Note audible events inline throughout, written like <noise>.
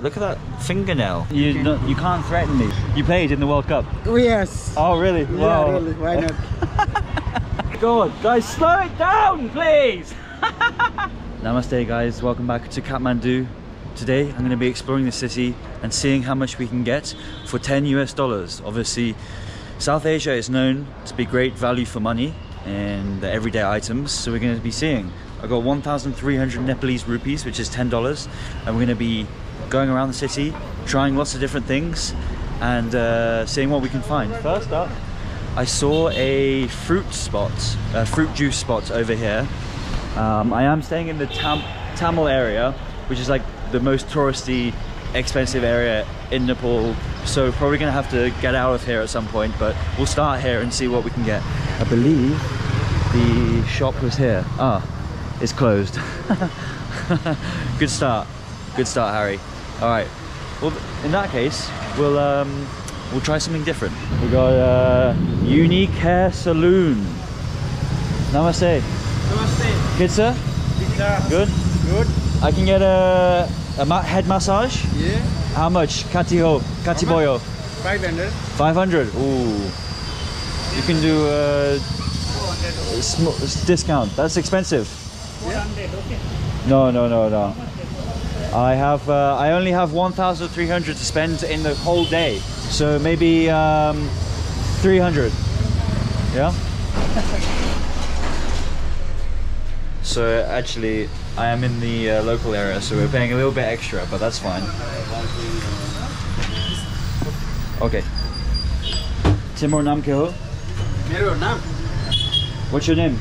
Look at that fingernail. You no, you can't threaten me. You played in the World Cup. Oh, yes. Oh really? Yeah, Wow. really. Why not? <laughs> God, guys, slow it down, please. <laughs> Namaste, guys. Welcome back to Kathmandu. Today, I'm going to be exploring the city and seeing how much we can get for 10 US dollars. Obviously, South Asia is known to be great value for money and the everyday items. So we're going to be seeing. I got 1,300 Nepalese rupees, which is $10, and we're going to be going around the city, trying lots of different things, and uh, seeing what we can find. First up, I saw a fruit spot, a fruit juice spot over here. Um, I am staying in the Tam- Thamel area, which is like the most touristy, expensive area in Nepal. So probably gonna have to get out of here at some point, but we'll start here and see what we can get. I believe the shop was here. Ah, it's closed. <laughs> Good start. Good start, Harry. All right. Well, in that case, we'll um, we'll try something different. We got a unique hair saloon. Namaste. Namaste. Good, sir. Pizza. Good. Good. I can get a, a ma- head massage. Yeah. How much? Katiho, Katiboyo. 500. 500. Ooh. You can do a, sm- discount. That's expensive. Yeah. No, no, no, no. I have uh, I only have 1,300 to spend in the whole day, so maybe um, 300. Yeah. <laughs> so actually, I am in the uh, local area, so we're paying a little bit extra, but that's fine. Okay. Timur Nam Keho? Nam. What's your name?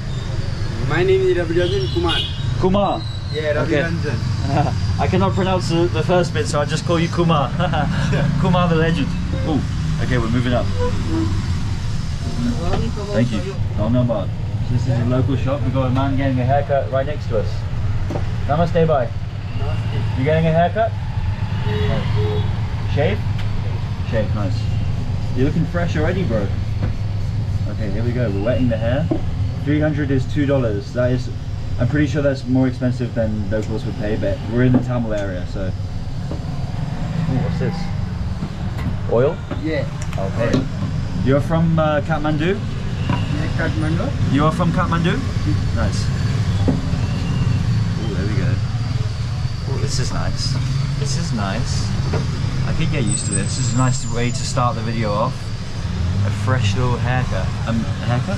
My name is Raviranjan Kumar. Kumar? Yeah, Raviranjan. Okay. <laughs> I cannot pronounce the, the first bit, so I'll just call you Kumar. <laughs> Kumar the legend. Ooh, okay, we're moving up. Thank you. No, no, but this is a local shop. We've got a man getting a haircut right next to us. Namaste, bye. You getting a haircut? Shave? Shave, nice. You're looking fresh already, bro. Okay, here we go. We're wetting the hair. 300 is $2. That is, I'm pretty sure that's more expensive than locals would pay, but we're in the Thamel area, so. Ooh, what's this? Oil? Yeah. Okay. You're from uh, Kathmandu? Yeah, Kathmandu. You are from Kathmandu? Nice. Oh, there we go. Oh, this is nice. This is nice. I could get used to this. This is a nice way to start the video off. A fresh little haircut. Um, haircut?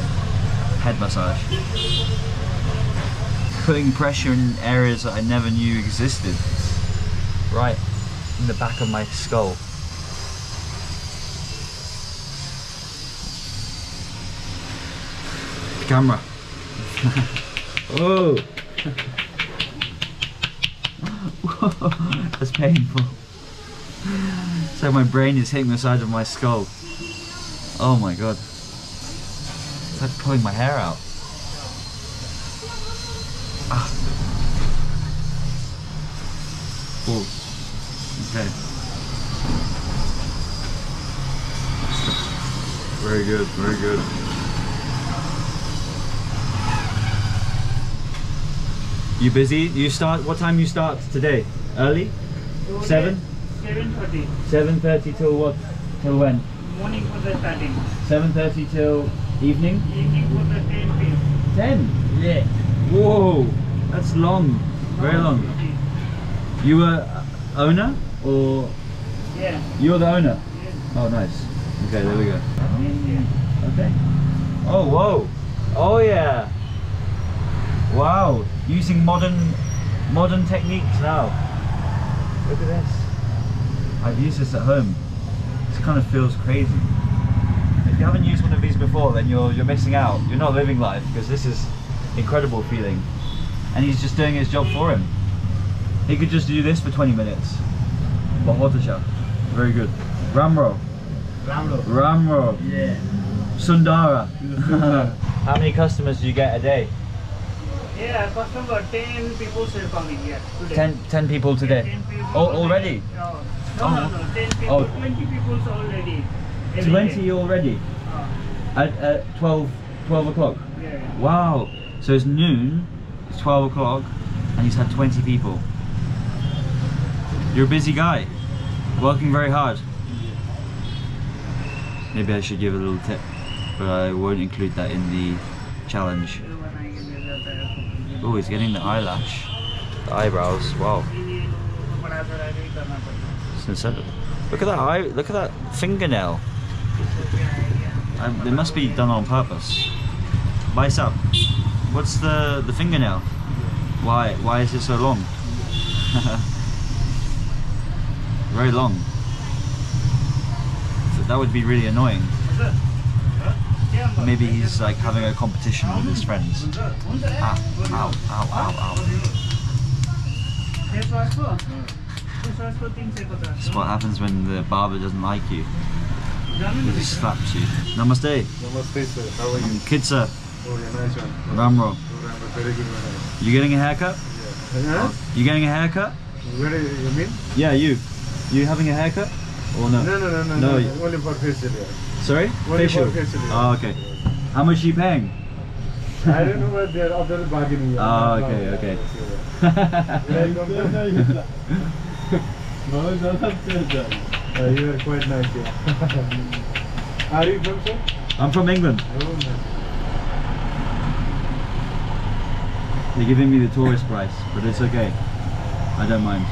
Head massage. Putting pressure in areas that I never knew existed. Right in the back of my skull. camera. <laughs> oh. <laughs> That's painful. It's like my brain is hitting the side of my skull. Oh my god. It's like pulling my hair out. Ah. Oh. Okay. Very good, very good. You busy? You start, what time you start today? Early? Seven? 7.30 7.30 till what? Till when? morning for the starting. 7.30 till evening? Evening for the 10 p.m. 10? Yeah. Whoa! That's long. Very long. You were uh, owner? Or Yeah. you're the owner? Yes. Oh nice. Okay, there we go. Okay. Oh, whoa. Oh, yeah. Wow. Using modern modern techniques now. Look at this. I've used this at home. This kind of feels crazy. If you haven't used one of these before, then you're you're missing out. You're not living life because this is incredible feeling. And he's just doing his job for him. He could just do this for 20 minutes. Bahotasha. Very good. Ramro. Ramro. Ramro. Yeah. Sundara. <laughs> How many customers do you get a day? Yeah, customer 10 people are coming here today. 10, 10 people today. 10 people Oh, today. already? No, no, Oh. no, no, 10 people, Oh. 20 people already. 20 day. already Uh, at, at 12, 12 o'clock. yeah. Wow. So it's noon, it's 12 o'clock, and he's had 20 people. You're a busy guy, working very hard. Maybe I should give a little tip, but I won't include that in the challenge. Oh, he's getting the eyelash, the eyebrows. Wow. It's. Look at that eye. Look at that fingernail. Um, it must be done on purpose. Vice up. What's the the fingernail? Why why is it so long? <laughs> Very long. So that would be really annoying. Maybe he's like having a competition with his friends. Ah, ow, ow, ow, ow. That's what happens when the barber doesn't like you. He just slaps you. Namaste. Namaste, sir. How are you? Kid sir. Oh, yeah, nice one. Ramro. Very good one. You getting a haircut? Huh? You getting a haircut? Where you mean? Yeah, you. You having a haircut? Or no? No, no, no, no. No, no, Only for facial. Yeah. Sorry? Only Facial. for facial. yeah. Oh, okay. How much are you paying? I don't know what they're after bargaining. yeah. Oh, okay, no, okay. yeah. <laughs> Uh, you are quite nice, yeah. <laughs> are you from sir? I'm from England. Oh, nice. They're giving me the tourist price, but it's okay. I don't mind.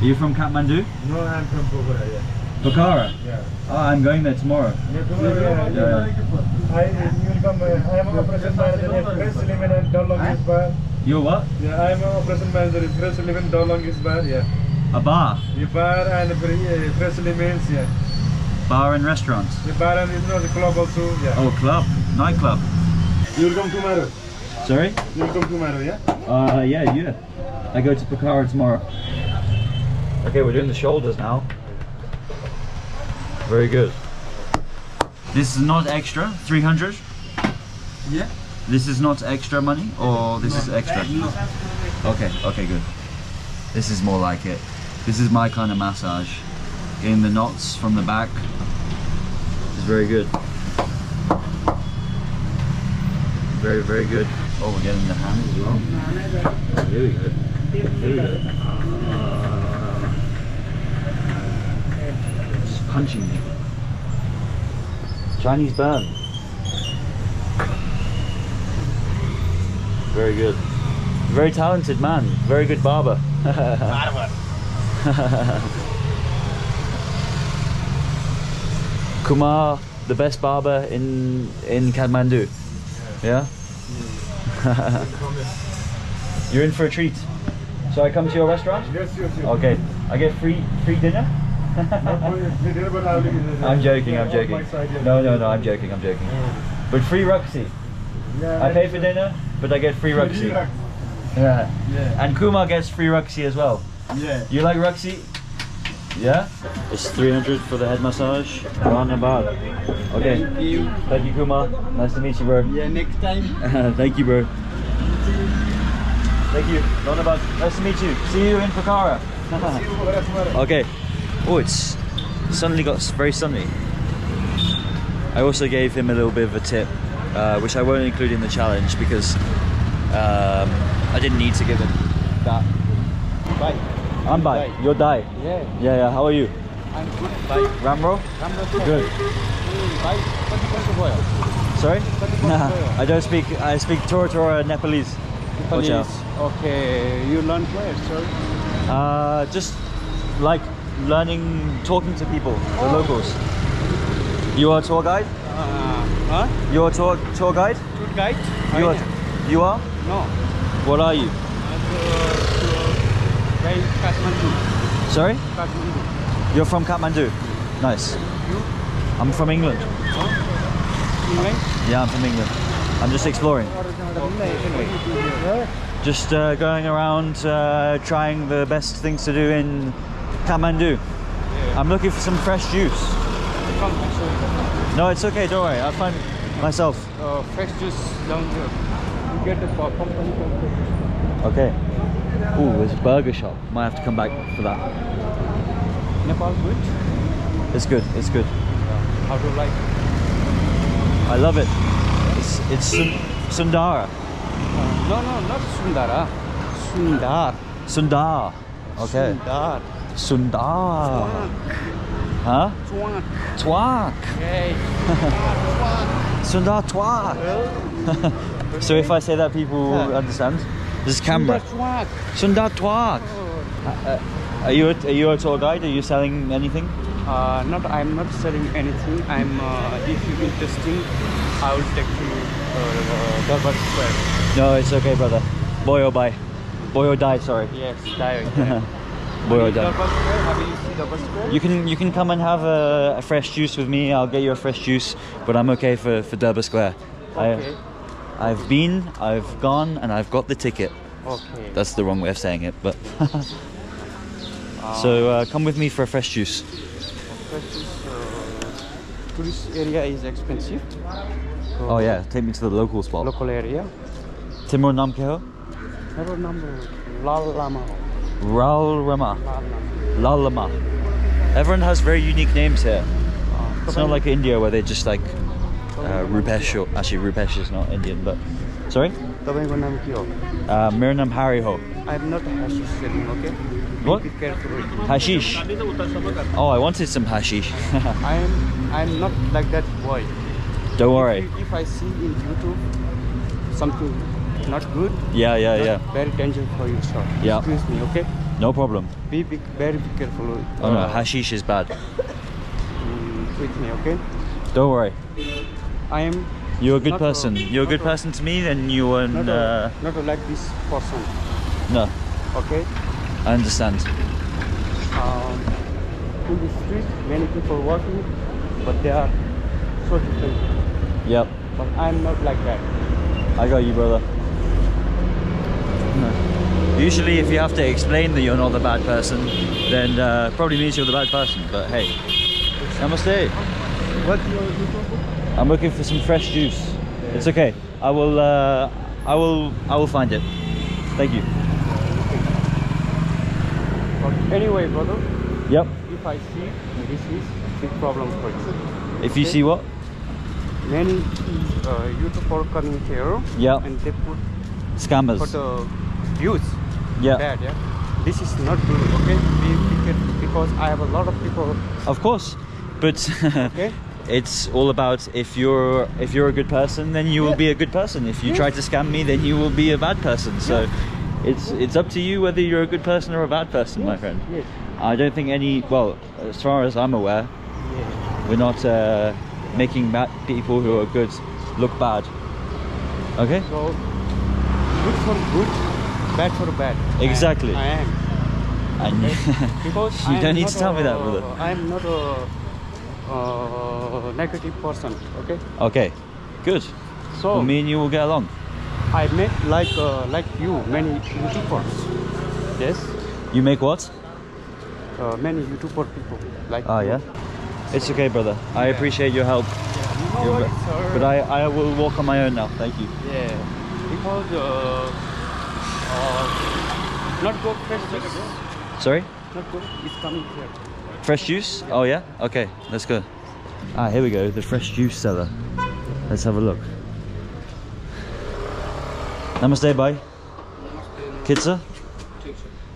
Are you from Kathmandu? No, I'm from Pokhara, yeah. Pokhara? Yeah. Oh, I'm going there tomorrow. Yeah, tomorrow. yeah, Yeah. I, you will come, uh, I am a operation manager at Press 11 and Dolongis Bar. You're what? Yeah, I am a operation manager at Press 11 Dolongis Bar, yeah. A bar? The bar and uh, Press 11, yeah. Bar and restaurants? The bar and you know, the club also, yeah. Oh, club. Nightclub. You will come tomorrow. Sorry? You will come tomorrow, yeah? Uh, yeah, yeah. I go to Pokhara tomorrow. Okay, we're doing the shoulders now. Very good. This is not extra, 300? Yeah. This is not extra money, or this is extra? Okay, okay, good. This is more like it. This is my kind of massage. Getting the knots from the back is very good. Very, very good. Oh, we're getting the hands as well. Really good. Really good. Uh, just punching me. Chinese burn. Very good. Very talented man. Very good barber. <laughs> Kumar, the best barber in in Kathmandu. Yeah. <laughs> You're in for a treat. So I come to your restaurant? Yes, yes, yes. Okay. I get free free dinner. Not for you, the dinner, but I will give you the- I'm joking. I'm <laughs> joking. off my side, yeah. No, no, no. I'm joking. I'm joking. But free Ruxy. Yeah, I pay for dinner, but I get free Ruxy. Yeah. Yeah. Yeah. And Kumar gets free Ruxy as well. Yeah. You like Ruxy? Yeah? It's 300 for the head massage. Roundabout. Okay. Thank you. Thank you, Kumar. Nice to meet you, bro. Yeah, next time. <laughs> Thank you, bro. Thank you. Roundabout. Nice to meet you. See you in Pokhara. See you over tomorrow. okay. Oh, it's suddenly got very sunny. I also gave him a little bit of a tip, uh, which I won't include in the challenge because um, I didn't need to give him that. Bye. I'm. Bai. You're Dai. Yeah. Yeah, yeah. How are you? I'm good. Bye. Ramro? Ramdas. Good. Bye. Pati kaso boyo? Sorry? Boyo? I don't speak. I speak Tora Tora Nepalese. Out. Okay. You learn where, sir? Uh, just like learning, talking to people, the locals. You are a tour guide? Uh, huh? You're a tour tour guide? Tour guide? You are. You are? No. What are you? Kathmandu. Sorry? Kathmandu. You're from Kathmandu. Nice. You? I'm from England. England? Yeah, I'm from England. I'm just exploring. Just uh, going around uh, trying the best things to do in Kathmandu. I'm looking for some fresh juice. No, it's okay. Don't worry. I'll find myself. uh, fresh juice down here. You get it for company. Okay. Ooh, there's a burger shop. Might have to come back for that. Nepal good? It's good. It's good. How do you like? I love it. It's it's Sun- Sundara. Uh, no, no, not Sundara. Sundar. Sundar. Okay. Sundar. Sundar. Huh? Twak. Twak. <laughs> Sundar Twak. <laughs> so if I say that, people Yeah. understand. This is camera. Twak. Sundar Twak. Uh, are you a, are you a tour guide? Are you selling anything? Uh, not, I'm not selling anything. I'm, uh, if you're interesting, I will take you uh, Durbar Square. No, it's okay, brother. Boy or bye. Boy or die. Sorry. Yes, direct. yeah. <laughs> Boy or Durbar die. Square, have you seen Durbar Square? You can you can come and have a, a fresh juice with me. I'll get you a fresh juice, but I'm okay for for Durbar Square. Okay. I, I've been, I've gone, and I've got the ticket. Okay. That's the wrong way of saying it, but. <laughs> so uh, come with me for a fresh juice. Precious, uh, tourist area is expensive. So Oh yeah, take me to the local spot. Local area. Timur Nam Keho? Hello number Lal Lama. Raul Rama. Lal Lama. Lalama. Everyone has very unique names here. Uh, It's not like India where they just like uh, Rupesh. Or, actually, Rupesh is not Indian, but sorry. तपाईँको नाम के हो Uh, Miranam Hari Ho. I'm not hashish selling, okay? What? Be careful. Hashish. Oh, I wanted some hashish. <laughs> I'm I'm not like that boy. Don't worry. If, if I see in YouTube something not good, Yeah, yeah, not yeah. very dangerous for you, sir. Yeah. Excuse me, okay? No problem. Be, be very be careful. with- Oh no, uh, hashish is bad. mm, with me, okay? Don't worry. I am You're a good Not a- person. You're a good a- person to me, then you are. not Uh, not like this person, no, okay? I understand. Um, in the street, many people walking, but they are so different. Yep, But I'm not like that. I got you, brother. <laughs> Usually, if you have to explain that you're not the bad person, then uh, probably means you're the bad person. But hey, namaste. What's your YouTube? I'm looking for some fresh juice. It's okay. I will. Uh, I will. I will find it. Thank you. Anyway, brother, Yep. if I see this is big problem for you. If you Okay. see what? Many uh, YouTuber coming here Yeah. and they put scammers for the views Yeah. bad, yeah. This is not good, okay? Be, be careful because I have a lot of people, Of course, but okay? <laughs> it's all about if you're if you're a good person, then you will be a good person. If you try to scam me, then you will be a bad person. So it's it's up to you whether you're a good person or a bad person, my friend. I don't think any. Well, as far as I'm aware, we're not uh, making bad people who are good look bad. Okay. So good for good, bad for bad. I am- Exactly. I am. And <laughs> Because you don't need to tell me that, brother. I am not a uh, negative person. Okay. okay, good. So me and you will get along. I met like uh, like you many YouTubers. Yes. You make what? Uh, many YouTuber people like. Oh yeah. It's okay, brother. I appreciate your help. Yeah. You're No worries. But I, I will walk on my own now. Thank you. Yeah. Because uh, uh, not go fresh. Sorry? Not go. It's coming here. Fresh juice? Oh yeah? Okay, let's go. Ah, here we go, the fresh juice seller. Let's have a look. Namaste, bhai. Kitsa?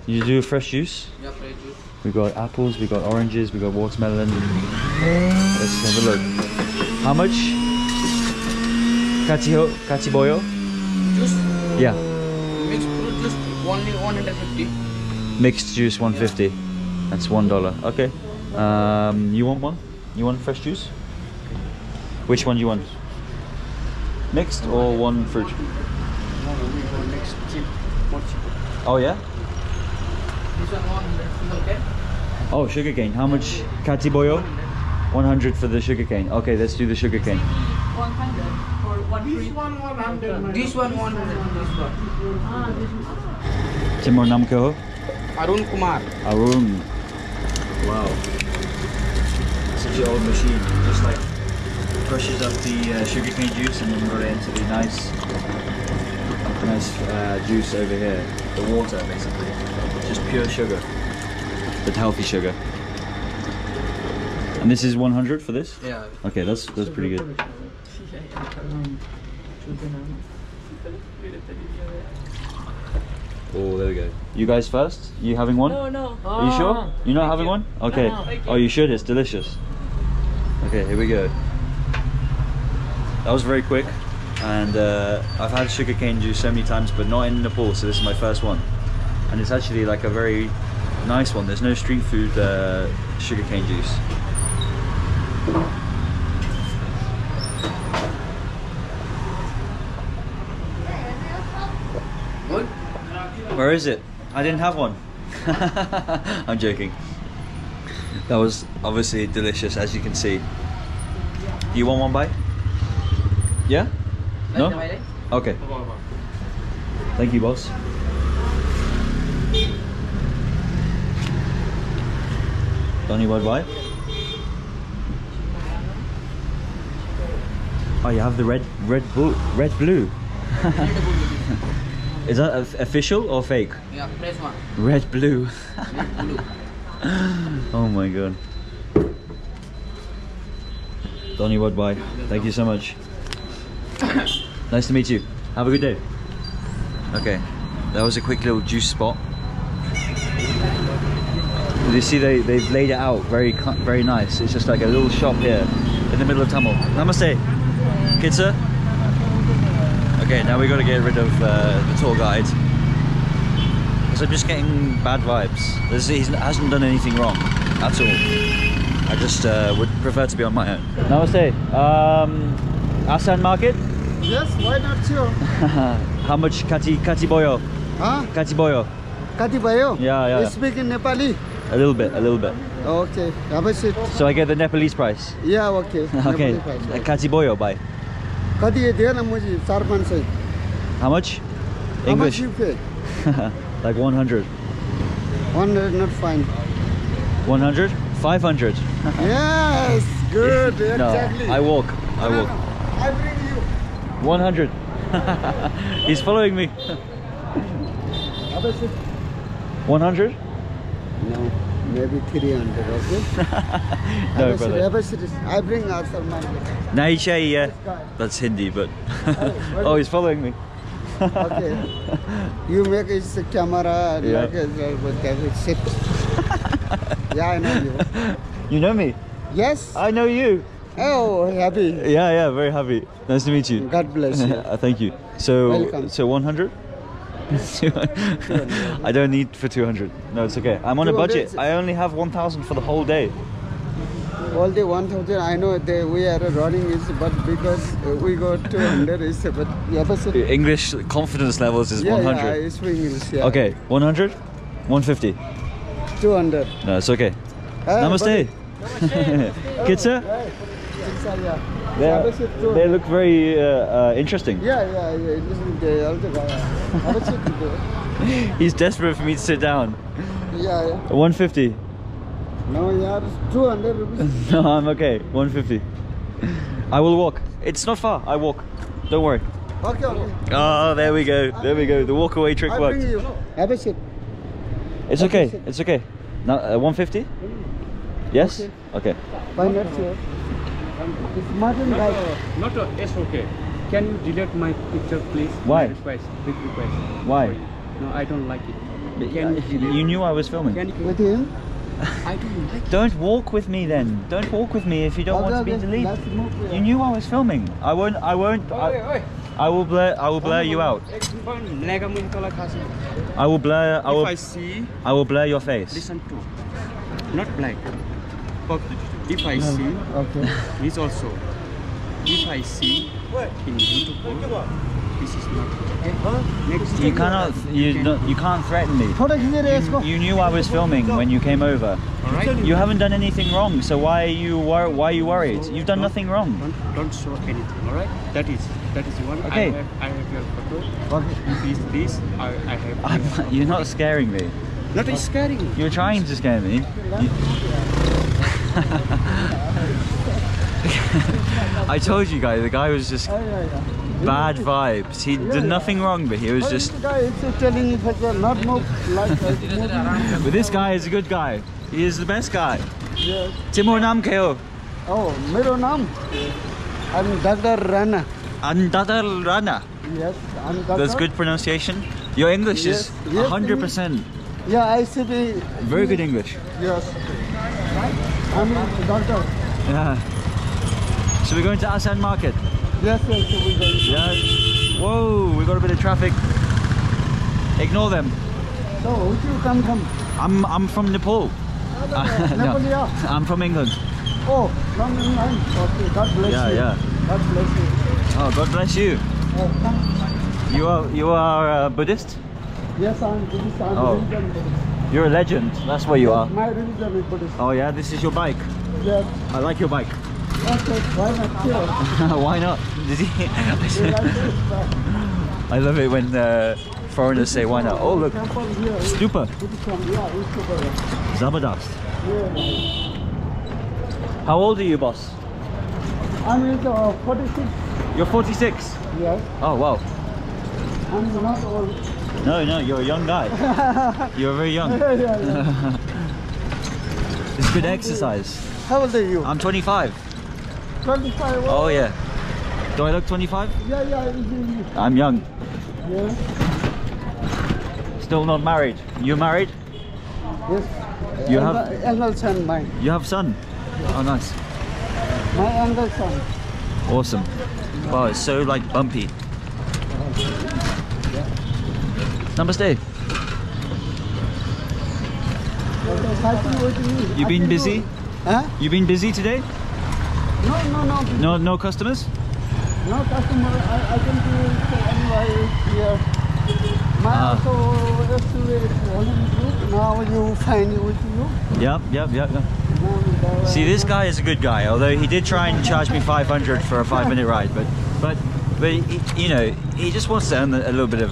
You do fresh juice? Yeah, fresh juice. We got apples, we got oranges, we got watermelon. Let's have a look. How much? Katiho, katiboyo? Juice, Yeah. mixed fruit juice, only 150. Mixed juice 150. That's one dollar. Okay. Um, you want one? You want fresh juice? Which one do you want? Mixed or one fruit? No, no, we go next cheap, more cheaper. Oh yeah. This one 100 single can. Oh, sugarcane. How much katiboyo? 100 for the sugarcane. Okay, let's do the sugarcane. 100 for one This free. one 100. This one 100. This one. Timur Namko. Arun Kumar. Arun. Wow. Such an old machine. Just like crushes up the uh, sugarcane juice and then got it into the nice, nice uh, juice over here. The water, basically. Just pure sugar, but healthy sugar. And this is 100 for this. Yeah. Okay, that's that's pretty good. <laughs> Oh, there we go. You guys first? You having one? No, no. Are you sure? You're not having one? Okay. Thank Oh, you should. It's delicious. Okay, here we go. That was very quick, and uh, I've had sugarcane juice so many times, but not in Nepal, so this is my first one. And it's actually like a very nice one. There's no street food uh, sugarcane juice. Where is it? I didn't have one. <laughs> I'm joking. That was obviously delicious, as you can see. Do you want one bite? Yeah? No? Okay. Thank you, boss. Donny, what bite? Oh, you have the red, red, blue, red, blue. <laughs> Is that official or fake? Yeah, press one. Red, blue. Red, blue. <laughs> oh my god. Donny Woodby, thank you so much. <coughs> nice to meet you. Have a good day. Okay, that was a quick little juice spot. You see, they, they've laid it out very very nice. It's just like a little shop here in the middle of Thamel. Namaste. Kitsa. Okay, now we got to get rid of uh, the tour guide. Because I'm just getting bad vibes. There's, he hasn't done anything wrong at all. I just uh, would prefer to be on my own. Namaste. Um, Asan Market? Yes, why not sure? <laughs> How much kati kati boyo? Huh? Kati boyo? Kati boyo? Yeah, yeah, You speak in Nepali? A little bit, a little bit. Okay, have a seat. So I get the Nepalese price. Yeah, okay. <laughs> Okay. Nepali price. Kati boyo bye. How much? English. How much you pay? <laughs> like 100. 100 not fine. 100? 500. yes, <laughs> good. no, exactly. I walk. I walk. No, no, I bring you. 100. <laughs> He's following me. 100? No maybe 300, okay? <laughs> no, brother. seat. I bring Asan market. Naiche, yeah. That's Hindi, but. <laughs> oh, he's following me. Okay. <laughs> You make his camera Yeah. have a seat. yeah, I know you. You know me? Yes. I know you. Oh, happy. Yeah, yeah, very happy. Nice to meet you. God bless you. Uh, Thank you. So, Welcome. so 100? <laughs> I don't need for 200. No, it's okay. I'm on a budget. I only have 1,000 for the whole day. All the 1000, I know they, we are running is, but because uh, we got 200 is, but yeah, but The English confidence levels is yeah, 100. yeah, I swing is, yeah. Okay, 100? 150. 200. No, it's okay. Namaste. <laughs> Hey, inside, yeah. They, Have a seat, too. they look very uh, uh, interesting. Yeah, yeah, yeah. Listen, they also got. Have a seat, too. <laughs> He's desperate for me to sit down. Yeah, yeah. 150. No, yeah, 200 rupees. <laughs> No, I'm okay. 150. I will walk. It's not far. I walk. Don't worry. Okay, okay. Oh, there we go. There we go. The walk away trick worked. Have a. It's Okay, okay. It's okay. Now, uh, 150? Yes? Okay. Okay. Why not it's modern not bike. A, not a SOK. Can you delete my picture, please? Why? Request, big request. Why? No, I don't like it. But Can you, you, knew I was filming. Can you, with you? <laughs> I don't like Don't walk with me then. Don't walk with me if you don't Although want to be deleted. You knew I was filming. I won't. I won't. Oi, I, oi. I will blur. I will blur you out. I will blur. I will. If I see. I will blur your face. Listen to. Not black. Fuck if I see, okay. this also, if I see in YouTube, this is not. Next you cannot, you, you, can you can't threaten me. You, you, knew I was filming when you came over. All right, You haven't done anything wrong, so why are you why are you worried? You've done don't, nothing wrong. Don't, don't, show anything. All right. That is that is one. Okay. I have, I have your photo. Okay. This this I, I have. Not, you're not scaring me. Not scaring. me. You're trying to scare me. You, <laughs> I told you guys, the guy was just bad vibes. He did nothing wrong, but he was just. Not <laughs> But this guy is a good guy. He is the best guy. Yes. Timur Nam Keo. Oh, Miro Nam. I'm Rana. Andadar Rana. Yes, That's good pronunciation. Your English is 100%. Yeah, I said. the. Very good English. Yes. Right? I'm a doctor. Yeah. So we're going to Asan Market. Yes, yes, so we going. Yeah. Whoa, we got a bit of traffic. Ignore them. So, who you come from? I'm I'm from Nepal. <laughs> No, Nepal, yeah. I'm from England. Oh, from England. Okay, God bless Yeah, you. yeah. yeah. God bless you. Oh, God bless you. Oh. You are you are uh, Buddhist. Yes, I'm Buddhist. I'm Oh. Buddhist. You're a legend. That's what you are. My religion is. Oh yeah, this is your bike. Yes. I like your bike. Okay, why not? <laughs> Why not? Did he? You like this? <laughs> I love it when uh, foreigners say why not. Oh look, stupa, Buddhist. Yeah, it's super. Yeah. Zabardast. How old are you, boss? I'm uh, 46. You're 46. Yes. Oh wow. I'm not old. No, no, you're a young guy. <laughs> You're very young. <laughs> yeah, yeah. <laughs> It's good exercise. How old are you? I'm 25. 25. Oh yeah. Do I look 25? Yeah, yeah. I'm young. Yeah. Still not married. You married? Yes. You have- younger son, mine. You have son? Oh nice. My younger son. Awesome. Wow, it's so like bumpy. Namaste. Okay, fighting with me. You been busy? Huh? You been busy today? No, no, no. No, no customers? No customer. I, I can do it anyway here. My Ah. also yesterday. Now you find with you. Yep, yep, yep. yep. See, this guy is a good guy. Although he did try and charge me 500 for a five-minute ride, but but but he, you know he just wants to earn a little bit of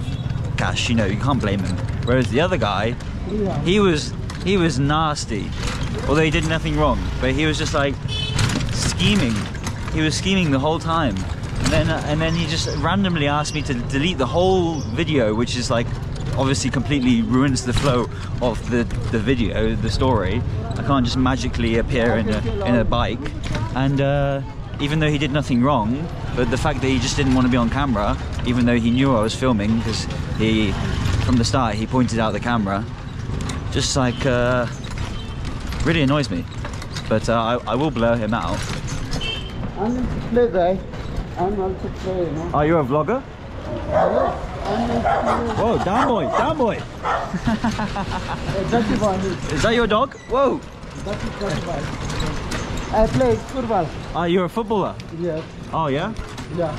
You know, you can't blame him. Whereas the other guy, he was he was nasty. Although he did nothing wrong, but he was just like scheming. He was scheming the whole time. And then and then he just randomly asked me to delete the whole video, which is like obviously completely ruins the flow of the the video, the story. I can't just magically appear in a in a bike. And uh, even though he did nothing wrong, but the fact that he just didn't want to be on camera, even though he knew I was filming, because he from the start he pointed out the camera, just like uh, really annoys me. But uh, I, I will blur him out. I'm play guy. I'm also play, you know. Are you a vlogger? Yes, I'm into Whoa, down boy, down boy. uh. Is that your dog? Whoa. Dirty, dirty ball. I play football. Ah, you're a footballer. Yes. Oh yeah. Yeah.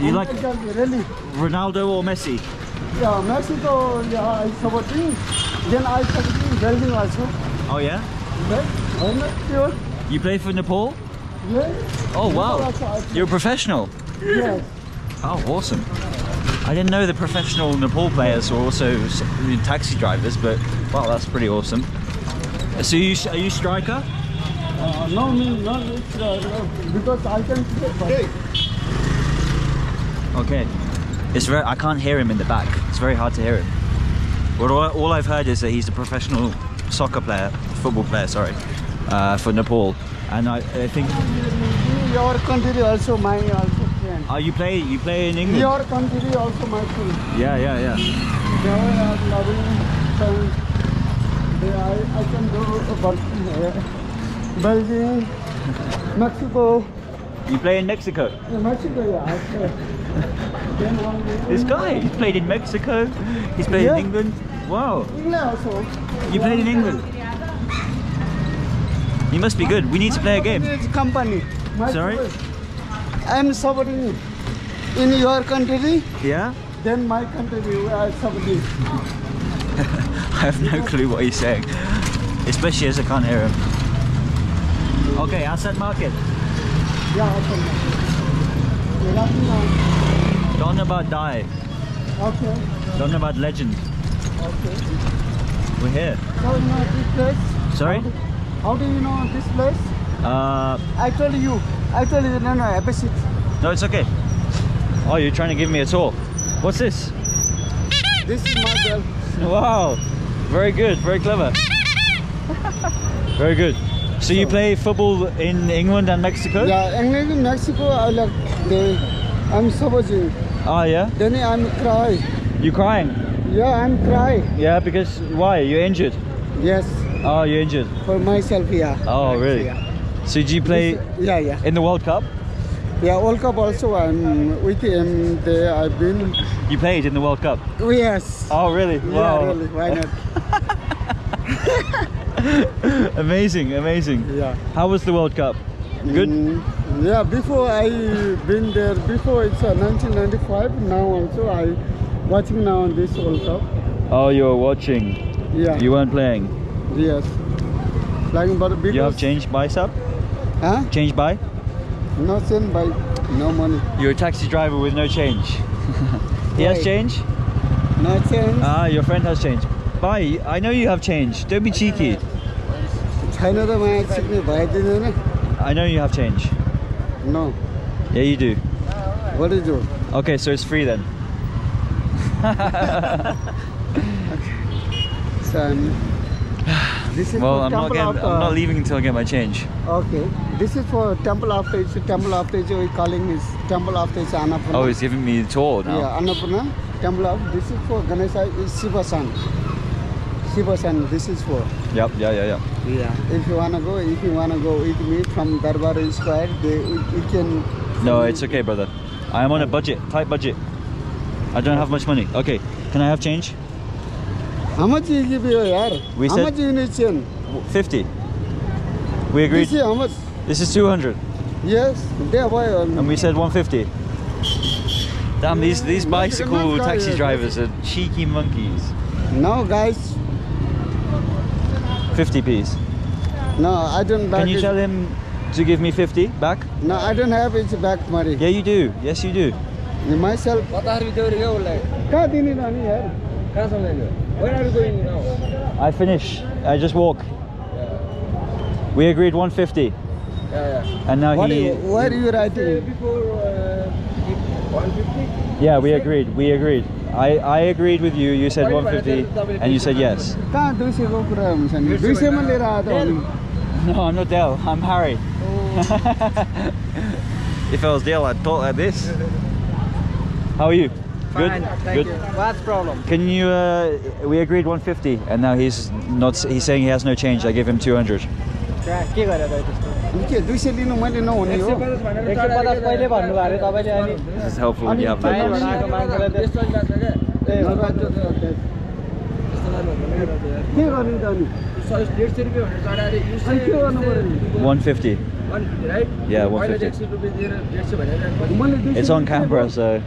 You like oh like really? Ronaldo or Messi? Yeah, Mexico, yeah, I supporting. Then I supporting Belgium also. Oh yeah. Right? I'm not sure. You play for Nepal? Yes. Oh wow. Also, I play. You're a professional. Yes. Oh awesome. I didn't know the professional Nepal players were also taxi drivers, but wow, that's pretty awesome. So you are you striker? Uh, no, no, it's, no, because I can play. Hey. Okay. It's very. I can't hear him in the back. It's very hard to hear him. But all, all I've heard is that he's a professional soccer player, football player, sorry, uh, for Nepal. And I, I think. Your country also my also friend. Oh, you play. You play in England. Your country also my friend. Yeah, yeah, yeah. They are loving. They I, I can do here. Belgium, Mexico, You play in Mexico. uh, Mexico, yeah. Okay. then one This guy. He's played in Mexico. He's played Yeah. in England. Wow. England also. You played in England. You must be good. We need to play a game. Company. My Sorry? I'm supporting in your country, Yeah. then my country I supporting. <laughs> I have no clue what he's saying, especially as I can't hear him. Okay, Asan Market. Yeah, nothing wrong. Don't know about Die. Okay, Don't know about Legend. okay. We're here. So you know this place? Sorry? How do, how do you know this place? Uh, I told you. I told you. No, no, a no, it's okay. Oh, you're trying to give me a tour. What's this? This is my girl. Wow. Very good. Very clever. <laughs> Very good. So you play football in England and Mexico? Yeah, England and Mexico, I like the. I'm supporting. Oh ah, yeah. Then I'm crying. You crying? Yeah, I'm crying. Yeah, because why? You're injured. Yes, Oh, you're injured. for myself, yeah. Oh, really? Yeah. So did you play Yeah, yeah. in the World Cup? Yeah, World Cup also, I'm with him there. I've been. You played in the World Cup. Yes. Oh, really? Yeah, Wow. really. Why not? <laughs> <laughs> amazing, amazing. Yeah. How was the World Cup? Good. Mm, yeah, before I been there, before it's uh, 1995, now also I watching now this World Cup. Oh, you were watching. Yeah. You weren't playing. Yes. Playing, but because, You have changed by sub? Huh? Changed by? No send by no money. You're a taxi driver with no change. <laughs> he has change? No change. Ah, your friend has change. Bhai, I know you have change. Don't be cheeky. I know you have change. No. Yeah, you do. What is it? Okay, so it's free then. <laughs> okay. So I'm, this is well, I'm not, getting, of, uh, I'm not leaving until I get my change. Okay. This is for temple after it's a temple after it's he's calling is temple after it's Annapurna. Oh, he's giving me the tour now. Yeah, Annapurna temple of this is for Ganesha is Shiva's son. San. This is for. Yep, yeah, yeah, yeah. Yeah. If you wanna go, if you wanna go with me from Darbar Square, they we, we can. No, it's okay, brother. I am on a budget, tight budget. I don't have much money. Okay, can I have change? How much you give you, yaar? We how said- much you need change? 50. We agreed. This is how much? This is 200. Yes, there boy. And we said 150. Damn, these, these bicycle taxi drivers are cheeky monkeys. No, guys. 50 piece. No, I don't Can you tell him to give me 50 back? No, I don't have it back money. Yeah, you do. Yes, you do. Myself. What are you doing? Where are you going now? I finish. I just walk. Yeah. We agreed 150. Yeah, yeah. And now what he. You, where are you writing? Before uh, 150? Yeah, we agreed. We agreed. I, I agreed with you. You said 150, and you said yes. No, I'm not Dell. I'm Harry. <laughs> If I was Dell, I'd talk like this. How are you? Fine, Good. Good. You. What's problem? Can you? Uh, we agreed 150, and now he's not. He's saying he has no change. I give him 200. के दुई सय लिनु मैले नहुने हो। एक सय पचास पहिले भन्नुभएको अरे तपाईँले के गर्नु त अनि? One fifty. Yeah, one fifty. It's on camera, so.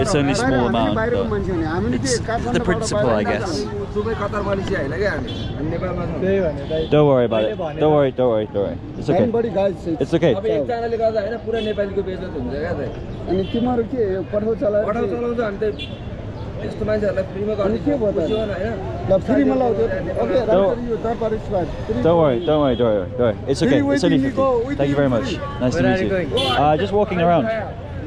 it's only बाहिर small हामी amount. बाहिरको But मान्छे हो नि हामी नि के it's the काठमाडौँबाट principle, I बाहिर guess. त्यही भने दाइ Don't worry about it. Don't worry. Don't worry. Don't worry. It's okay. बढी गाइस It's okay. एकजनाले गर्दा होइन पुरा नेपालीको बेजत हुन्छ क्या त अनि तिमीहरू के पठाउ चलाएर पठाउ चलाउँछ अनि त्यही यस्तो मान्छेहरूलाई फ्रीमा अनि के भयो त? खुसी हो न होइन ल फ्रीमा लाउँथ्यो ओके Don't- राम्ररी यो दरबार square Don't worry. Don't worry. Don't worry. Don't worry. It's okay. Really It's only waiting, 50. Nico, waiting Thank you very much. free. Nice to Where meet are you. you Uh, just walking around.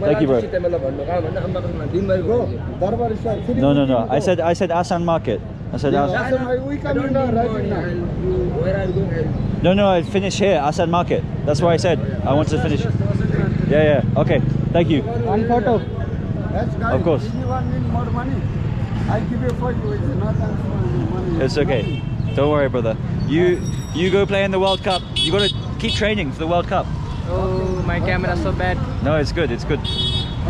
Thank you, bro. तिमीलाई भन्नु कहाँ भन्दा अम्बाको दिनभरि गो घुमाउँछु। दरबार square free No, no, no. I said I said Asan Market. I said Yeah, Asan. Asan, we I come don't in know, now, right you- now. you- where are you going? I'll- No, no. I finished here. Asan Market. That's why I said I wanted to finish. Yeah, yeah. Okay. Thank you. One photo. Yes, guys. Of course. If you want need more money, I give you for you. It's not thanks for money. It's okay. Don't worry, brother. You you go play in the World Cup. You got to keep training for the World Cup. Oh, my camera so bad. No, it's good. It's good.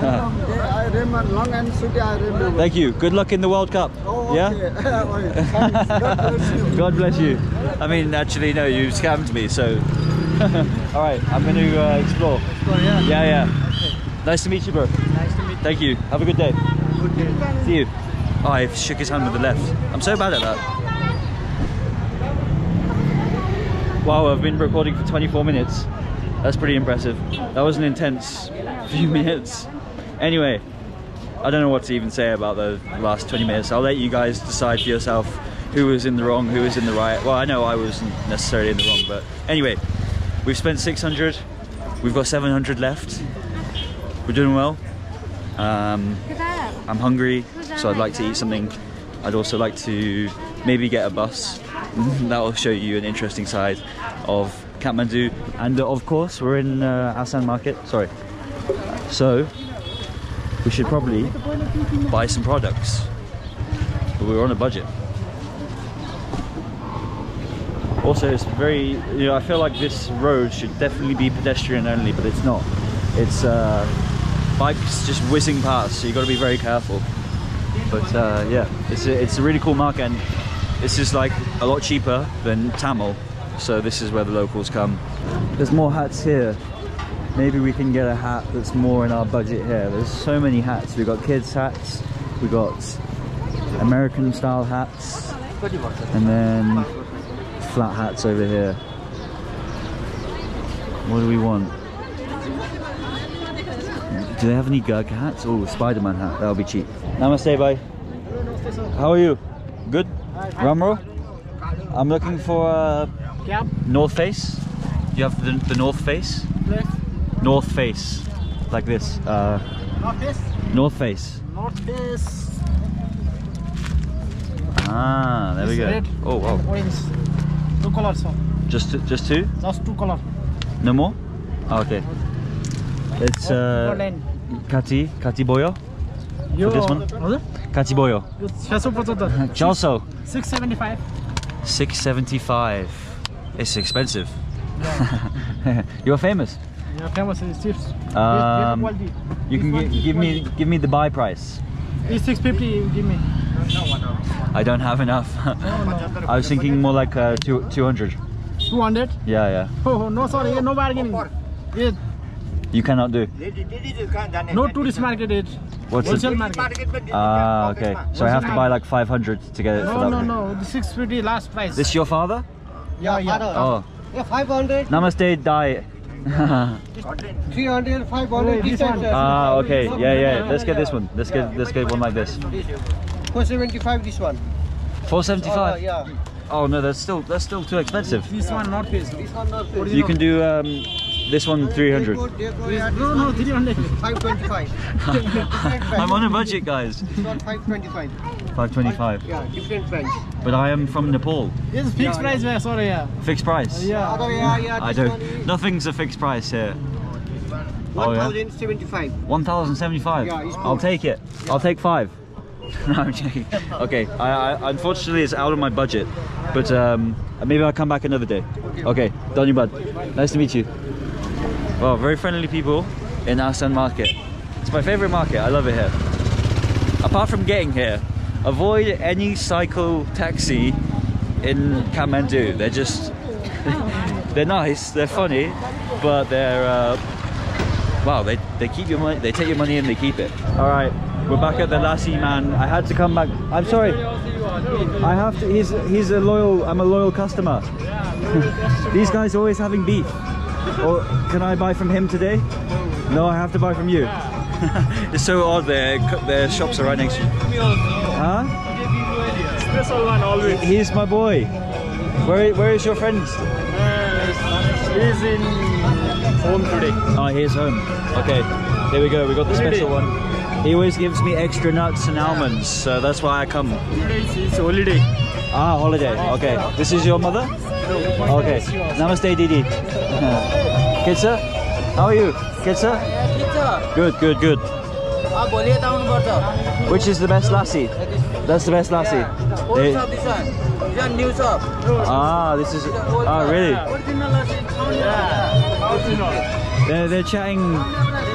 Welcome. Yeah, I remember long and city. I remember. Thank you. Good luck in the World Cup. Oh, Yeah. <laughs> okay. Okay. God bless you. God bless you. I mean, actually, no, you scammed me, so. <laughs> All right, I'm going to uh, explore. yeah. Yeah, yeah. Nice to meet you, bro. Nice to meet Thank you. Have a good day. See you. Oh, I shook his hand with the left. I'm so bad at that. Wow, I've been recording for 24 minutes. That's pretty impressive. That was an intense <laughs> few minutes. Anyway, I don't know what to even say about the last 20 minutes. I'll let you guys decide for yourself who was in the wrong, who was in the right. Well, I know I wasn't necessarily in the wrong, but anyway, we've spent 600. We've got 700 left. We're doing well. Um, I'm hungry, so I'd like to eat something. I'd also like to maybe get a bus. <laughs> that will show you an interesting side of Kathmandu. And uh, of course, we're in uh, Asan Market. Sorry. So, we should probably buy some products. But we're on a budget. Also, it's very, you know, I feel like this road should definitely be pedestrian only, but it's not. It's uh, bikes just whizzing past, so you've got to be very careful. But uh, yeah, it's a, it's a really cool market, and this is like a lot cheaper than Thamel, so this is where the locals come. There's more hats here. Maybe we can get a hat that's more in our budget here. There's so many hats. We've got kids hats, we've got American style hats, and then flat hats over here. What do we want? Do they have any Gurkha hats? Oh, Spider-Man hat. That'll be cheap. Namaste, bye. How are you? Good? Ramro? I'm looking for a North Face. Do you have the, the North Face? North Face. Like this. Uh, North Face. North Face. Ah, there we go. red. Oh, wow. Orange. Two colors. Just, just two? Just two colors. No more? Oh, okay. It's uh, Kati, Kati Boyo. For this one? Kati Boyo. Jalso. 675. 675. It's expensive. Yeah. <laughs> You're famous. You're famous in um, the Um, you can give, me give me the buy price. It's 650. Give me. I don't have enough. No, no. <laughs> I was thinking more like uh, two, 200. 200? Yeah, yeah. Oh, oh no, sorry, no bargaining. You cannot do. no tourist market it. What's Wholesale it? market. Ah, okay. So I have to buy like 500 to get it for No, that no, one. no. The 650 last price. This your father? yeah, yeah. Oh. Yeah, 500, Namaste, Dai. 300, 500, Oh, this decent, one. ah, okay. Yeah, yeah. Let's get this one. Let's get let's get one like this. 475 this one. 475. Uh, yeah. Oh no, that's still that's still too expensive. This one not face. This one not. You can do um, this one 300. No, no, 300. 525. <laughs> I'm on a budget, guys. This one 525. 525. Yeah, different branch. But I am from Nepal. It's fixed price, yeah, sorry, yeah. Fixed price. Yeah. Other, yeah, yeah. I don't. Nothing's a fixed price here. Oh yeah. 1075. 1,075. Yeah, I'll take it. I'll take five. <laughs> no, I'm joking. Okay. I, I unfortunately it's out of my budget, but um, maybe I'll come back another day. Okay. Donny Bud. Nice to meet you. Well, very friendly people in Asan Market. It's my favorite market. I love it here. Apart from getting here, avoid any cycle taxi in Kathmandu. They're just <laughs> they're nice, they're funny, but they're uh, wow, they, they keep your money, they take your money and they keep it. All right, we're back at the Lassi man. I had to come back. I'm sorry. I have to. He's he's a loyal. I'm a loyal customer. <laughs> These guys are always having beef. Or can I buy from him today? No, I have to buy from you. <laughs> it's so odd. Their their shops are right next to you. Huh? Special one always. He's my boy. Where where is your friend? He's in home today. Oh, here's home. Okay, here we go. We got the special one. He always gives me extra nuts and almonds, so that's why I come. Today is holiday. Ah, holiday. Okay. This is your mother? Okay. Namaste, Didi. <laughs> Kitsa? How are you? Kitsa? Good, good, good. Which is the best lassi? That's the best lassi. They- ah, this is. Ah, really? They're, they're chatting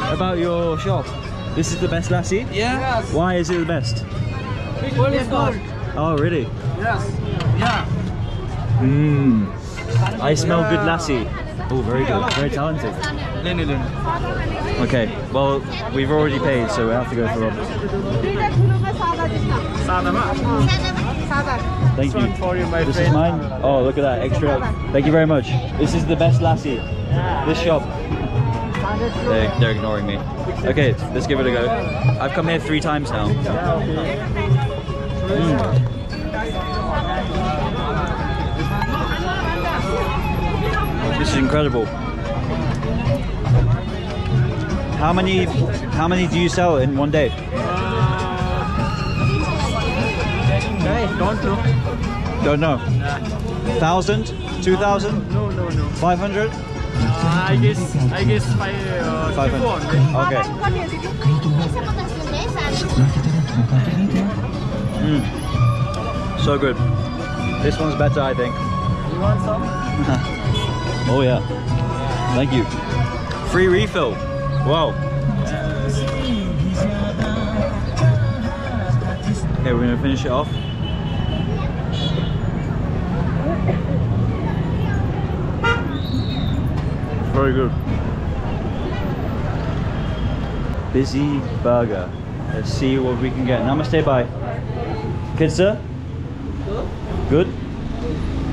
about your shop. This is the best lassi? Yeah. Why is it the best? Oh, really? Yes. Yeah. Mmm. I smell good lassi. Oh, very good. Very talented. Okay, well, we've already paid, so we have to go for one. Thank you. for you, my This is mine. Oh, look at that. Extra. Thank you very much. This is the best lassi. This shop. They're, they're ignoring me. Okay, let's give it a go. I've come here three times now. Mm. This is incredible. How many how many do you sell in one day? Don't look. Don't know. Thousand? Two thousand? No, no, no. Five hundred? I guess I guess five uh, 500. Okay. Mm. So good. This one's better, I think. You want some? <laughs> Oh yeah. Thank you. Free refill. Wow. Okay, we're gonna finish it off. Very good. Busy burger. Let's see what we can get. Namaste, bye. Kidsa? Good.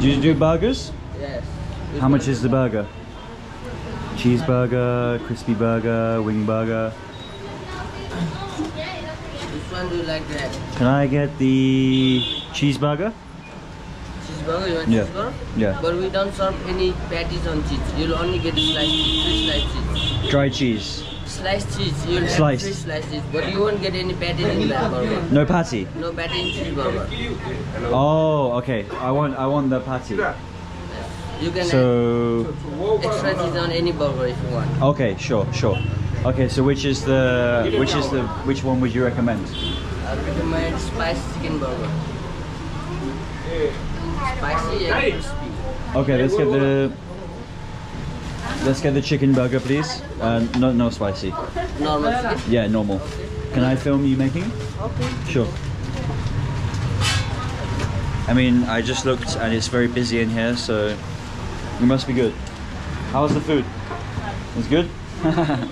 Do you do burgers? Yes. How much is the burger? Cheeseburger, crispy burger, wing burger. Which one do you like that? Can I get the cheeseburger? Cheeseburger? You want Yeah. cheeseburger? Yeah. But we don't serve any patties on cheese. You'll only get sliced, sliced cheese. Dry cheese. Sliced cheese. You'll have Sliced. three sliced cheese. But you won't get any patties in that burger. No patty. No patty in cheeseburger. Oh, okay. I want I want the patty. You can So have extra cheese on any burger if you want. okay, sure, sure. Okay, so which is the which is the which one would you recommend? I recommend spicy chicken burger. Spicy and crispy. Okay, let's get the let's get the chicken burger, please. Uh, no, no spicy. Normal chicken. Yeah, normal. Can I film you making it? Okay. Sure. I mean, I just looked and it's very busy in here, so it must be good. How was the food? It's good? <laughs>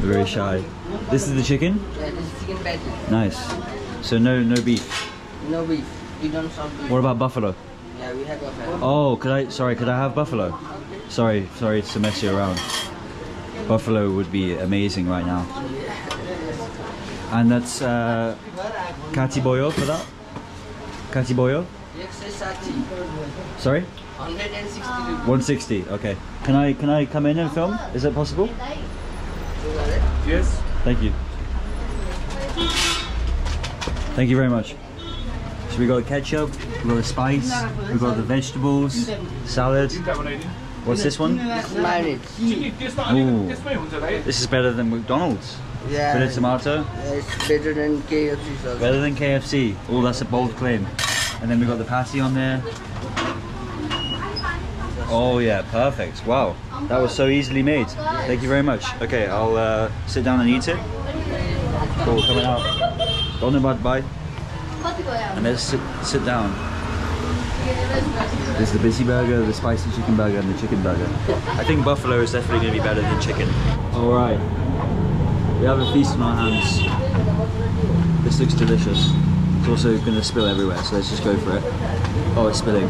very shy. This is the chicken? Yeah, this is chicken patty. Nice. So no no beef. No beef. We don't serve beef. What about buffalo? Yeah, we have a Oh, could I sorry, could I have buffalo? Sorry, sorry to mess you around. Buffalo would be amazing right now. And that's uh Katiboyo for that? Katiboyo? Sorry? 160 160, okay. Can I can I come in and film? Is that possible? Yes. Thank you. Thank you very much. So we got the ketchup, we got the spice, we got the vegetables, salad. What's this one? Ooh. This is better than McDonald's. Yeah. Bit of tomato, Yeah, it's better than KFC sauce. better than KFC. Oh, that's a bold claim. And then we got the patty on there. Oh yeah, perfect. Wow, that was so easily made. Thank you very much. Okay, I'll uh, sit down and eat it. Cool, coming out. Don't bad bye. And let's sit, sit down. There's the busy burger, the spicy chicken burger, and the chicken burger. I think buffalo is definitely going to be better than chicken. All right, we have a feast on our hands. This looks delicious. It's also going to spill everywhere, so let's just go for it. Oh, it's spilling.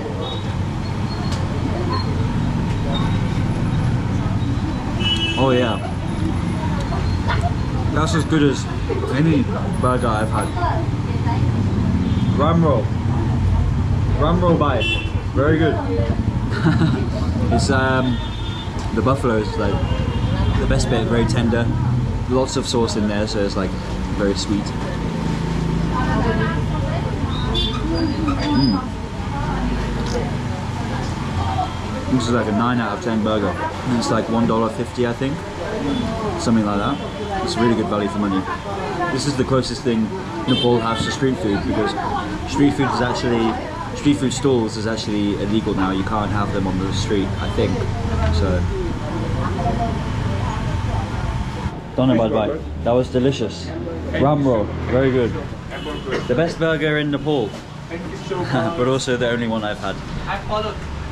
Oh yeah. That's as good as any burger I've had. Ram roll. Ram roll bite. Very good. <laughs> it's um the buffalo is like the best bit, very tender. Lots of sauce in there, so it's like very sweet. This is like a 9 out of 10 burger. And it's like $1.50 I think. Something like that. It's really good value for money. This is the closest thing Nepal has to street food because street food is actually street food stalls is actually illegal now. You can't have them on the street, I think. So Donabad bite. That was delicious. Ram roll, very good. The best burger in Nepal. <laughs> but also the only one I've had.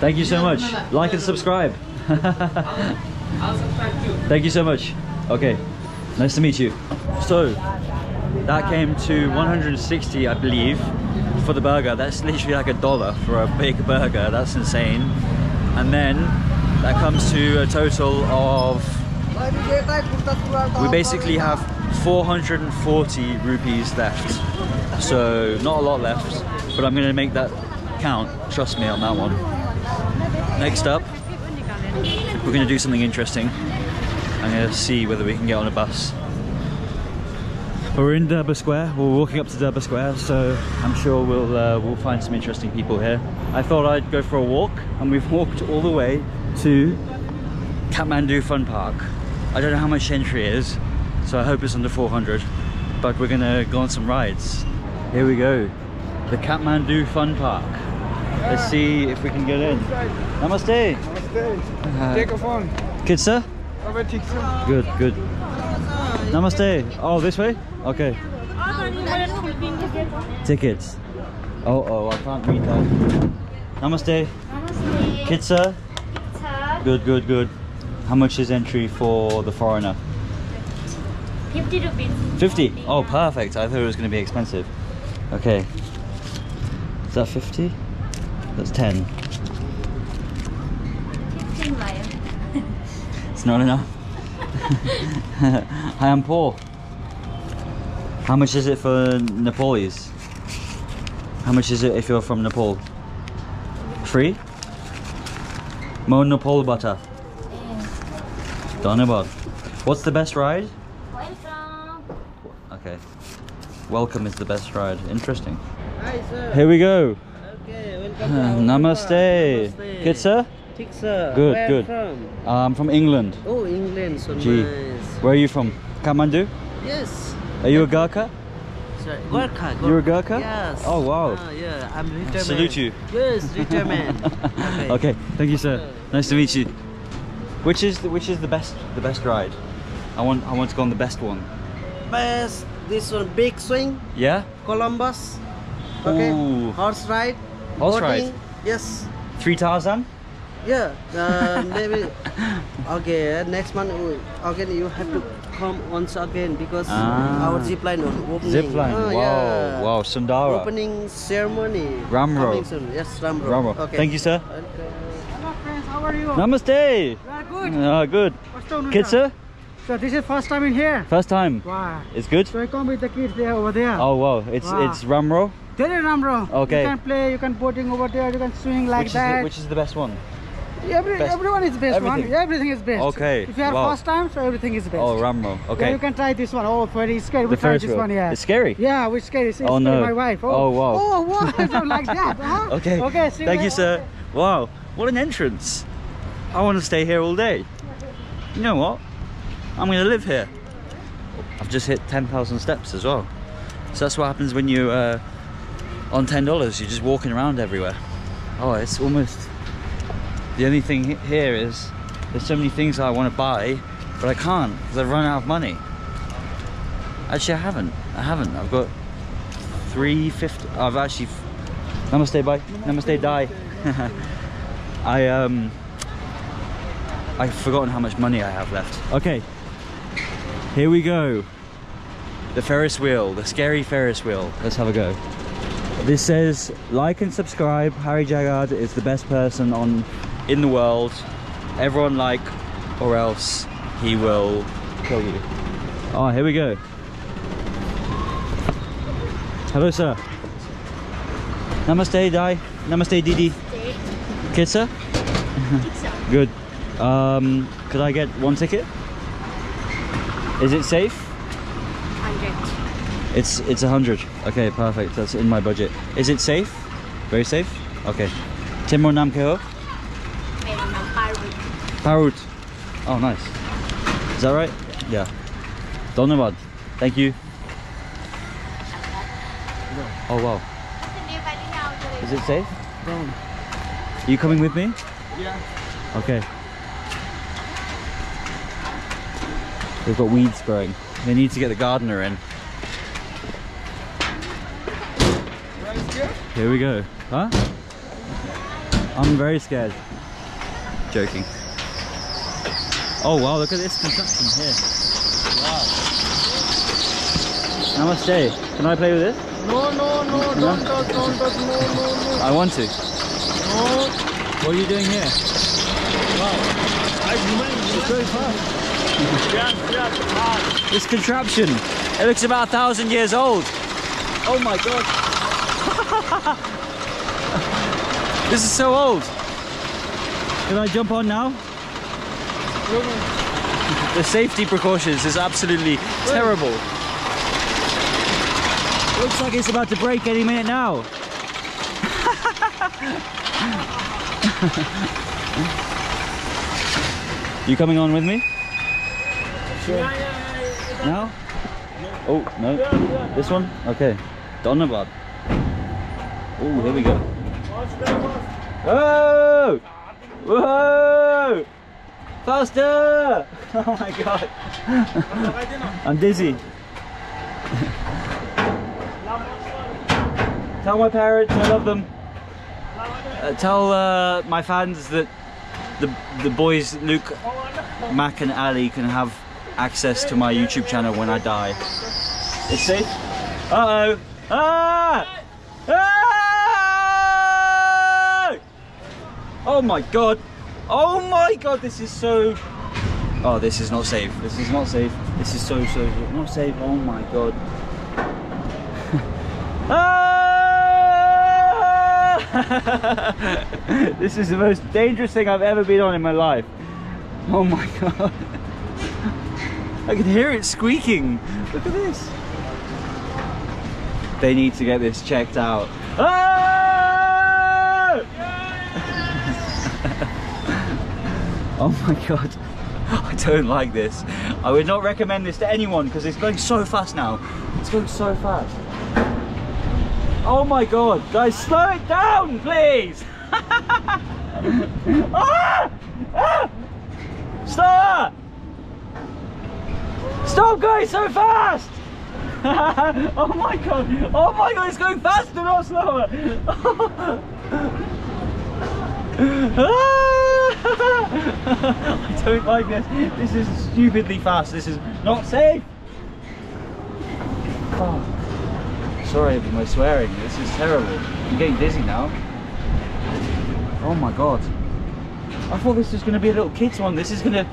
Thank you so much. Like and subscribe. I'll subscribe too. Thank you so much. Okay, nice to meet you. So, that came to 160, I believe, for the burger. That's literally like a dollar for a big burger. That's insane. And then that comes to a total of. We basically have 440 rupees left. So, not a lot left, but I'm going to make that count. Trust me on that one. Next up, we're going to do something interesting. I'm going to see whether we can get on a bus. We're in Durbar Square. We're walking up to Durbar Square, so I'm sure we'll uh, we'll find some interesting people here. I thought I'd go for a walk, and we've walked all the way to Kathmandu Fun Park. I don't know how much entry is, so I hope it's under 400. But we're gonna go on some rides. Here we go, the Kathmandu Fun Park. Let's see if we can get in. Namaste. Namaste. Uh, Take a phone. Good, sir? Good, good. Namaste. Oh, this way? Okay. Tickets. Oh, oh, I can't read that. Namaste. Namaste. Good, good, good. How much is entry for the foreigner? 50 rupees. 50? Oh, perfect. I thought it was going to be expensive. Okay. Is that 50? That's 10. 15 lion. It's not enough. Hi, I'm Paul. How much is it for Nepalese? How much is it if you're from Nepal? Free? Mo Nepal butter. Donabad. What's the best ride? Welcome. Okay. Welcome is the best ride. Interesting. Hi, sir. Here we go. Okay, welcome. Uh, to our Namaste. Namaste. Good sir? sir. Good, Where good. From? I'm from England. Oh, England. So Gee. nice. Where are you from? Kathmandu? Yes. Are you a Gurkha? Sorry. Gorkha. You're a Gurkha? Yes. Oh, wow. Ah, yeah, I'm retirement. Salute you. Yes, retirement. <laughs> okay. okay, thank you, sir. Nice to meet you. Which is the, which is the best the best ride? I want I want to go on the best one. Best. This one, big swing. Yeah. Columbus. Okay. Ooh. Horse ride. Horse boating. ride? Yes. Three Tarzan. Yeah. Uh, maybe. Okay. Next month, we- again you have to come once again because Ah. our zip line on opening. Zip line. Ah, wow. yeah. Wow. Sundara. Opening ceremony. Ramro. Coming soon. Yes, Ramro. Ramro. Okay. Thank you, sir. Hello, friends. How are you? Namaste. good. Uh, good. What's down Kids, sir? So this is first time in here. First time. Wow. It's good. So I come with the kids there over there. Oh wow. It's Wow. it's Ramro. There is Ramro. Okay. You can play, you can boating over there, you can swing like which that. the, which is the best one? Every, best? everyone is the best Everything? one. Everything is best. Okay, If you are wow. first time, so everything is best. Oh Ramro. Okay. Yeah, you can try this one. Oh, very scary. the We Ferris this one, yeah. It's scary. Yeah, we're scary. It's, Oh, scary, no. my wife. Oh, Oh, wow. <laughs> Oh, wow. <laughs> I don't like that. Huh? <laughs> Okay. Okay. Thank you you, sir. Wow. What an entrance. I want to stay here all day. You know what? I'm going to live here. I've just hit 10,000 steps as well. So that's what happens when you uh, on $10. You're just walking around everywhere. Oh, it's almost the only thing here is there's so many things I want to buy, but I can't because I've run out of money. Actually, I haven't. I haven't. I've got 350. I've actually. Namaste, bye. Namaste, die. <laughs> I um. I've forgotten how much money I have left. Okay. Here we go. The Ferris wheel, the scary Ferris wheel. Let's have a go. This says like and subscribe. Harry Jaggard is the best person on in the world. Everyone like, or else he will kill you. Oh, here we go. Hello, sir. Namaste, Dai. Namaste, Didi. Kid, sir? <laughs> Good. Um, could I get one ticket? Is it safe? 100. It's it's a hundred. Okay, perfect. That's in my budget. Is it safe? Very safe. Okay. Timur Nam Keho? Parrot. Parut. Oh, nice. Is that right? Yeah. Donavad. Thank you. Oh wow. Is it safe? Are you coming with me? Yeah. Okay. They've got weeds growing. They need to get the gardener in. Here we go. Huh? I'm very scared. Joking. Oh wow, look at this construction here. Wow. Namaste. Can I play with this? No, no, no, No? don't touch, don't touch, no, no, no. I want to. No. What are you doing here? Wow. I It's very fast. <laughs> This contraption. It looks about a thousand years old. Oh my god. <laughs> this is so old. Can I jump on now? The safety precautions is absolutely terrible. Looks like it's about to break any minute now. <laughs> You coming on with me? Now? Oh, no. This one? Okay. Donabad. Oh, here we go. Oh! Whoa! Faster! <laughs> Oh my god. <laughs> I'm dizzy. <laughs> tell my parents I love them. Uh, tell uh, my fans that the the boys Luke, Mac, and Ali can have access to my YouTube channel when I die. It's safe. Uh oh. Ah! Ah! Oh my god. Oh my god, this is so. Oh, this is not safe. This is not safe. This is so, so, not safe. Oh my god. <laughs> ah! <laughs> this is the most dangerous thing I've ever been on in my life. Oh my god. <laughs> I can hear it squeaking. Look at this. They need to get this checked out. Ah! Oh my god. <laughs> I don't like this. I would not recommend this to anyone because it's going so fast now. It's going so fast. Oh my god. Guys, slow it down, please. <laughs> ah! Ah! Stop! Stop going so fast! <laughs> oh my god! Oh my god, it's going faster, not slower! <laughs> I don't like this. This is stupidly fast. This is not safe. Oh. Sorry for my swearing. This is terrible. I'm getting dizzy now. Oh my god. I thought this was going to be a little kids one. This is going to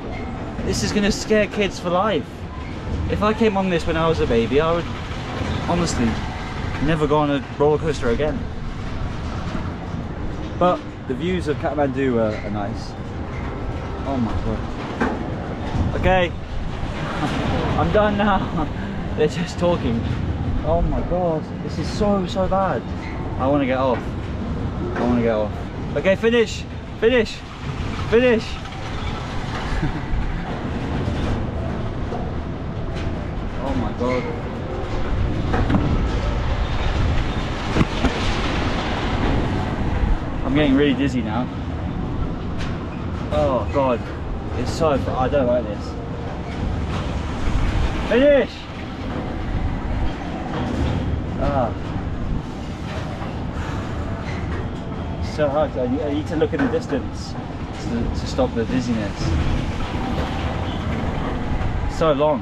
this is going to scare kids for life. If I came on this when I was a baby, I would honestly never go on a roller coaster again. But the views of Kathmandu are, are nice. Oh my god. Okay, I'm done now. They're just talking. Oh my god, this is so, so bad. I want to get off. I want to get off. Okay, finish, finish, finish. <laughs> oh my god. I'm getting really dizzy now. Oh god, it's so. I don't like this. Finish. Ah. So hard. I need, I need to look at the distance to, to stop the dizziness. So long.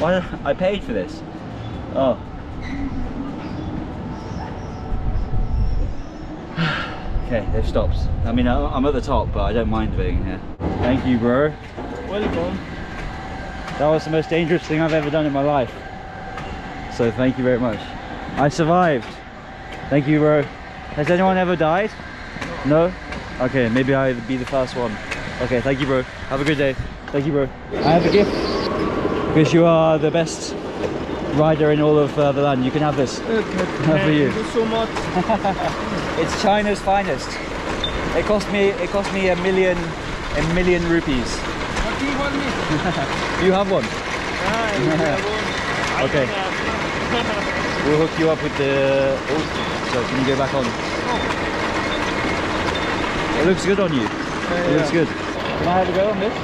Why? I paid for this. Oh. Okay, they've stopped. I mean, I'm at the top, but I don't mind being here. Thank you, bro. Welcome. That was the most dangerous thing I've ever done in my life. So thank you very much. I survived. Thank you, bro. Has anyone ever died? No? Okay, maybe I'll be the first one. Okay, thank you, bro. Have a good day. Thank you, bro. I have a gift. Because you are the best rider in all of uh, the land. You can have this. <laughs> for you. Thank you so much. <laughs> It's China's finest. It cost me it cost me a million a million rupees. What do you want me? <laughs> You have one. Ah, you have one. <laughs> I Okay. <laughs> We'll hook you up with the oh so can you go back on? It looks good on you. it looks good. Can I have a go on this?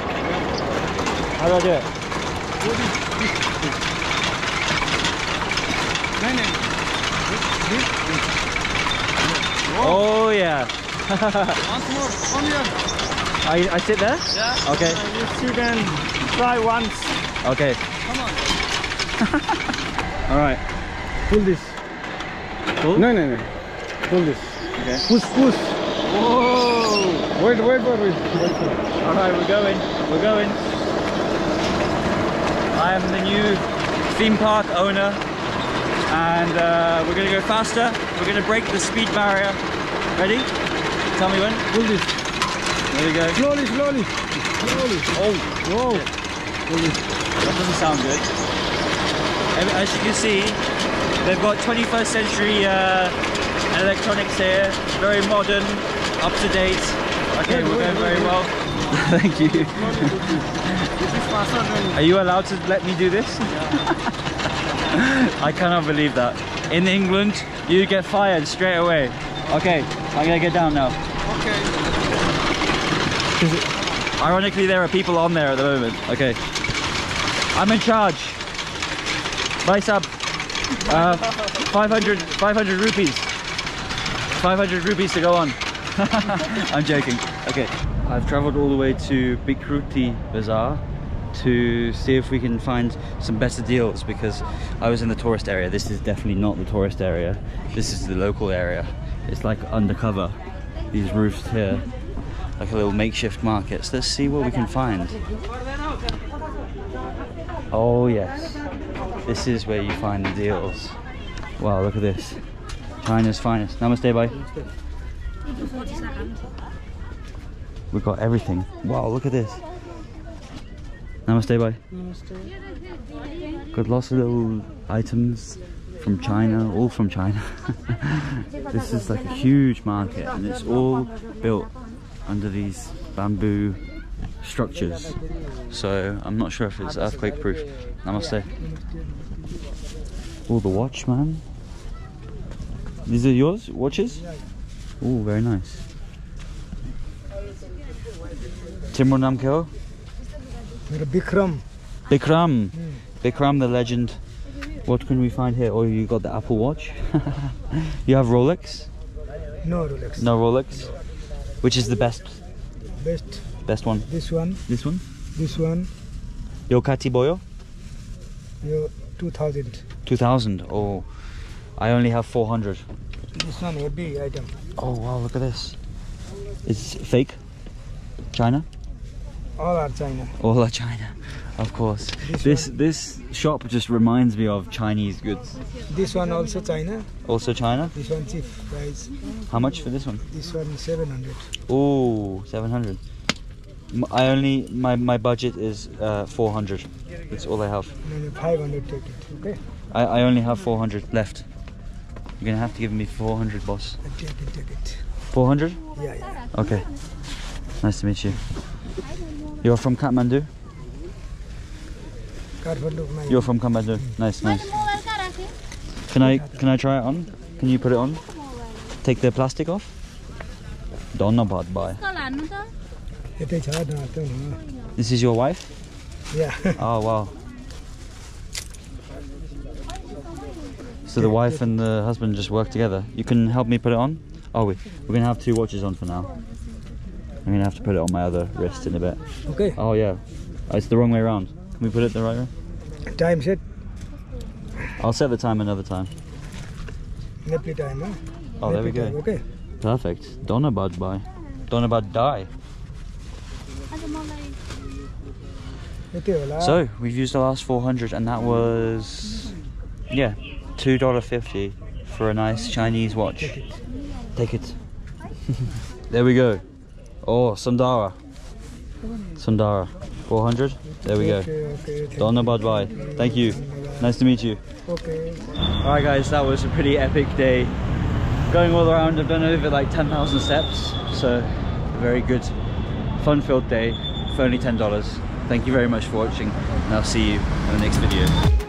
How do I do it? Oh yeah. <laughs> Once more. Come here. I, I sit there? Yeah. Okay. Uh, you can try once. Okay. Come on. <laughs> Alright. Pull this. Cool. No, no, no. Pull this. Okay. Push, push. Whoa! Wait, wait for it. Wait. Alright, we're going. We're going. I am the new theme park owner and uh, we're gonna go faster. We're gonna break the speed barrier. Ready? Tell me when. Pull this. There we go. Slowly, slowly. Slowly. Oh, Whoa. that doesn't sound good. As you can see, they've got 21st century uh, electronics here. Very modern, up to date. Okay, we're going very well. <laughs> Thank you. Are you allowed to let me do this? <laughs> I cannot believe that. In England, you get fired straight away. Okay, I'm gonna get down now. Okay. Ironically, there are people on there at the moment. Okay. I'm in charge. Bye, sub. Uh, 500, 500 rupees. 500 rupees to go on. <laughs> I'm joking. Okay. I've traveled all the way to Bikruti Bazaar to see if we can find some better deals because I was in the tourist area. This is definitely not the tourist area. This is the local area. It's like undercover. These roofs here like a little makeshift market. So let's see what we can find. Oh yes, this is where you find the deals. Wow, look at this. China's finest. Namaste, bye. We've got everything. Wow, look at this. Namaste, bye. Got lots of little items from China, all from China. <laughs> this is like a huge market and it's all built under these bamboo structures. So I'm not sure if it's earthquake proof. Namaste. Oh, the watch, man. These are yours? Watches? Oh, very nice. Timur Nam Kyo? Bikram. Bikram. Hmm. Bikram, the legend. What can we find here? Oh, you got the Apple Watch. <laughs> you have Rolex? No Rolex. No Rolex. Which is the best? Best. Best one. This one. This one? This one. Yokati Boyo? Your 2000. 2000. Oh, I only have 400. This one heavy item. Oh wow, look at this. It's fake? China? All are China. All are China, of course. This This this shop just reminds me of Chinese goods. This one also China. Also China? This one cheap price. How much for this one? This one 700. Oh, 700. I only, my, my budget is uh, 400. That's all I have. No, no, 500 take it. Okay. I, I only have 400 left. You're gonna have to give me 400, boss. Take it, take it. 400? Yeah, yeah. Okay. Nice to meet you. You're from Kathmandu? You're from Kathmandu. Nice, nice. Can I can I try it on? Can you put it on? Take the plastic off? Don't bad bye. This is your wife? Yeah. <laughs> oh wow. So the wife and the husband just work together. You can help me put it on? Oh, we, we're going to have two watches on for now. I'm gonna have to put it on my other wrist in a bit. Okay. Oh yeah. Oh, it's the wrong way around. Can we put it the right way? Time it. I'll set the time another time. Nephi time, huh? Oh, Nephi there we go. Time, okay. Perfect. Donabad by. about die. So, we've used the last 400 and that was, yeah, $2.50 for a nice Chinese watch. Take it. Take it. <laughs> there we go. Oh, Sundara. Sundara. 400. There we go. Okay. thank Donabad bye. Thank you. Nice to meet you. Okay. Alright guys, that was a pretty epic day. Going all around, I've done over like 10,000 steps. So, a very good, fun-filled day for only $10. Thank you very much for watching, and I'll see you in the next video.